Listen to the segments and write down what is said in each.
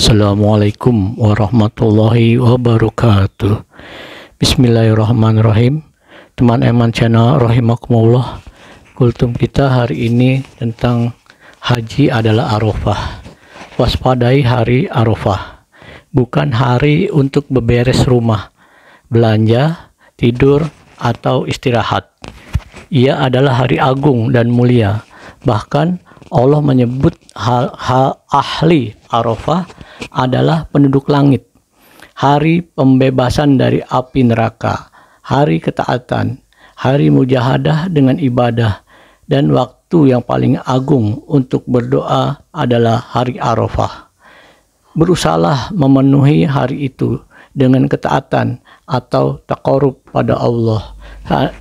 Assalamualaikum warahmatullahi wabarakatuh. Bismillahirrahmanirrahim. Teman Eman Channel rahimakumullah. Kultum kita hari ini tentang haji adalah Arafah. Waspadai hari Arafah. Bukan hari untuk beberes rumah, belanja, tidur, atau istirahat. Ia adalah hari agung dan mulia. Bahkan Allah menyebut hal, hal ahli Arafah adalah penduduk langit. Hari pembebasan dari api neraka, hari ketaatan, hari mujahadah dengan ibadah, dan waktu yang paling agung untuk berdoa adalah hari Arafah. Berusahalah memenuhi hari itu dengan ketaatan atau takarub pada Allah.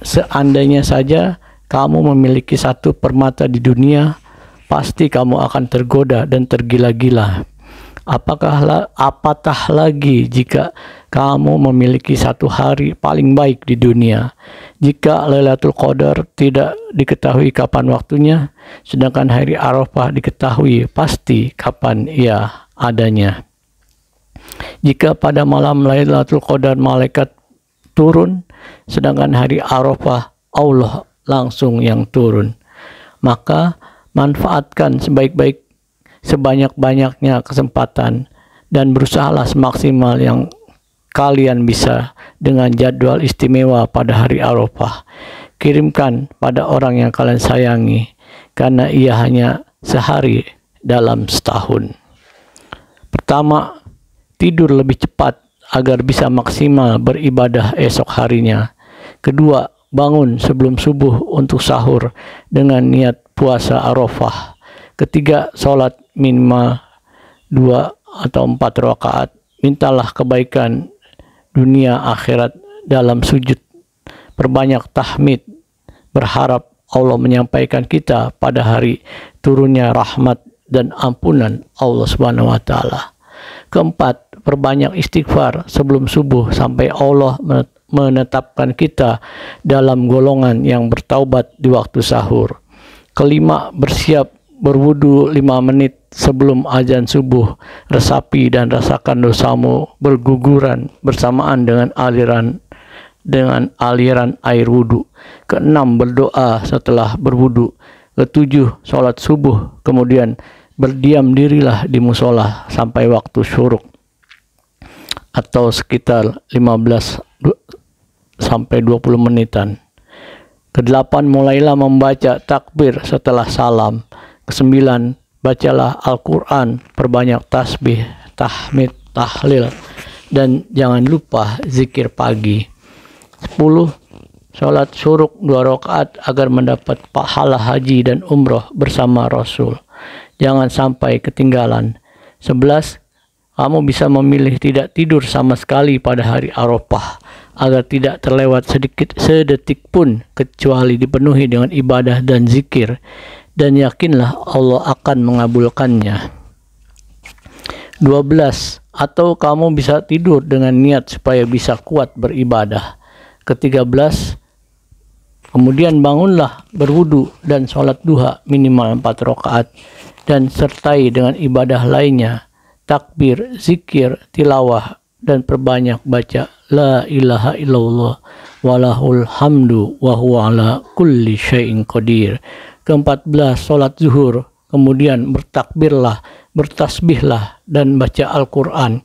Seandainya saja kamu memiliki satu permata di dunia, pasti kamu akan tergoda dan tergila-gila. Apakah apatah lagi jika kamu memiliki satu hari paling baik di dunia? Jika Lailatul Qadar tidak diketahui kapan waktunya, sedangkan hari Arafah diketahui pasti kapan ia adanya. Jika pada malam Lailatul Qadar malaikat turun, sedangkan hari Arafah Allah langsung yang turun, maka manfaatkan sebaik-baik sebanyak-banyaknya kesempatan dan berusahalah semaksimal yang kalian bisa dengan jadwal istimewa pada hari Arafah. Kirimkan pada orang yang kalian sayangi karena ia hanya sehari dalam setahun. Pertama, tidur lebih cepat agar bisa maksimal beribadah esok harinya. Kedua, bangun sebelum subuh untuk sahur dengan niat puasa Arafah. Ketiga, sholat minimal dua atau empat rakaat. Mintalah kebaikan dunia akhirat dalam sujud. Perbanyak tahmid, berharap Allah menyampaikan kita pada hari turunnya rahmat dan ampunan Allah Subhanahu wa taala. Keempat, perbanyak istighfar sebelum subuh sampai Allah menetapkan kita dalam golongan yang bertaubat di waktu sahur. Kelima, bersiap berwudu lima menit sebelum azan subuh. Resapi dan rasakan dosamu berguguran bersamaan dengan aliran dengan aliran air wudu. Keenam, berdoa setelah berwudu. Ketujuh, sholat subuh. Kemudian berdiam dirilah di musola sampai waktu syuruk atau sekitar 15 sampai 20 menitan. Kedelapan, mulailah membaca takbir setelah salam. Kesembilan, bacalah Al-Quran, perbanyak tasbih, tahmid, tahlil, dan jangan lupa zikir pagi. Sepuluh, sholat suruk dua rakaat agar mendapat pahala haji dan umroh bersama Rasul. Jangan sampai ketinggalan. Sebelas, kamu bisa memilih tidak tidur sama sekali pada hari Arafah agar tidak terlewat sedikit sedetik pun kecuali dipenuhi dengan ibadah dan zikir dan yakinlah Allah akan mengabulkannya. 12. Atau kamu bisa tidur dengan niat supaya bisa kuat beribadah. Ke-13. Kemudian bangunlah berwudu dan sholat duha minimal 4 rakaat dan sertai dengan ibadah lainnya takbir, zikir, tilawah, dan perbanyak baca La ilaha illallah walahul hamdu wa huwa ala kulli syai'in qadir. Keempat belas, solat zuhur. Kemudian bertakbirlah, bertasbihlah, dan baca Al-Quran.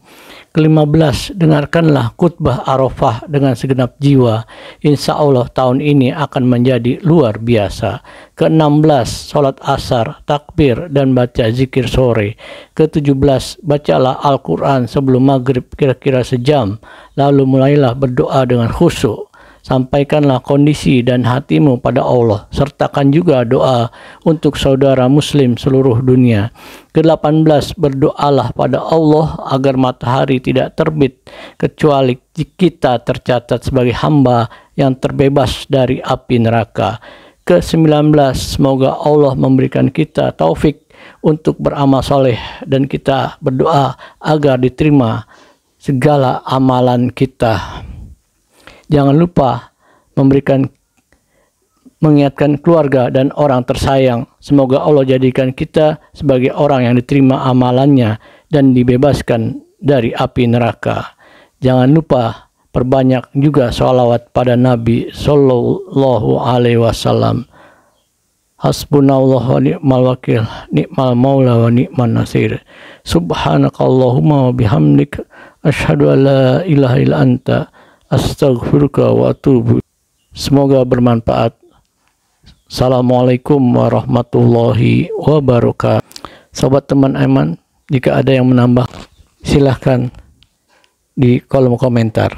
Kelima belas, dengarkanlah khutbah Arafah dengan segenap jiwa. Insya Allah tahun ini akan menjadi luar biasa. Keenam belas, sholat asar, takbir, dan baca zikir sore. Ketujuh belas, bacalah Al-Quran sebelum maghrib kira-kira sejam. Lalu mulailah berdoa dengan khusyuk sampaikanlah kondisi dan hatimu pada Allah. Sertakan juga doa untuk saudara muslim seluruh dunia. Ke-18 berdoalah pada Allah agar matahari tidak terbit kecuali kita tercatat sebagai hamba yang terbebas dari api neraka. Ke-19 semoga Allah memberikan kita taufik untuk beramal soleh dan kita berdoa agar diterima segala amalan kita. Jangan lupa memberikan mengingatkan keluarga dan orang tersayang. Semoga Allah jadikan kita sebagai orang yang diterima amalannya dan dibebaskan dari api neraka. Jangan lupa perbanyak juga sholawat pada Nabi Sallallahu Alaihi Wasallam. Hasbunallah wa ni'mal wakil, ni'mal maula wa ni'man nasir. Subhanakallahumma wa bihamdik, asyhadu an la ilaha illa anta, astaghfiruka wa atubu. Semoga bermanfaat. Assalamualaikum warahmatullahi wabarakatuh. Sobat teman Aiman, jika ada yang menambah silahkan di kolom komentar.